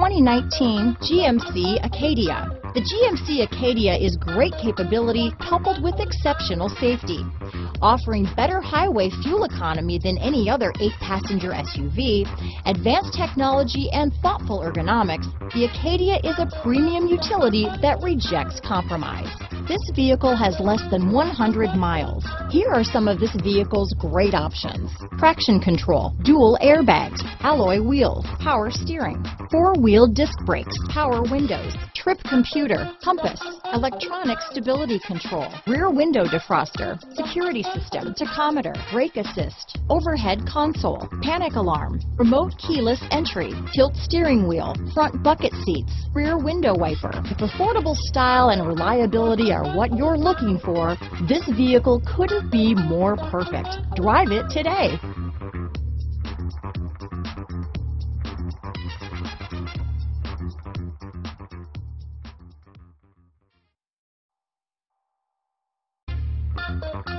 2019 GMC Acadia. The GMC Acadia is great capability coupled with exceptional safety. Offering better highway fuel economy than any other eight-passenger SUV, advanced technology and thoughtful ergonomics, the Acadia is a premium utility that rejects compromise. This vehicle has less than 100 miles. Here are some of this vehicle's great options. Traction control, dual airbags, alloy wheels, power steering, four-wheel disc brakes, power windows, trip computer, compass, electronic stability control, rear window defroster, security system, tachometer, brake assist, overhead console, panic alarm, remote keyless entry, tilt steering wheel, front bucket seats, rear window wiper. If affordable style and reliability are what you're looking for, this vehicle couldn't be more perfect. Drive it today. Thank you.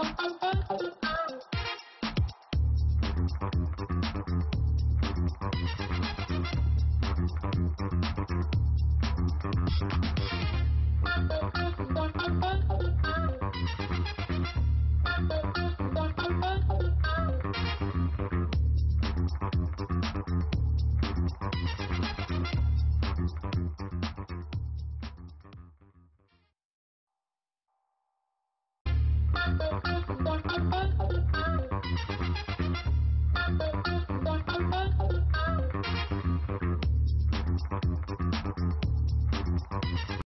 Thank Thank you.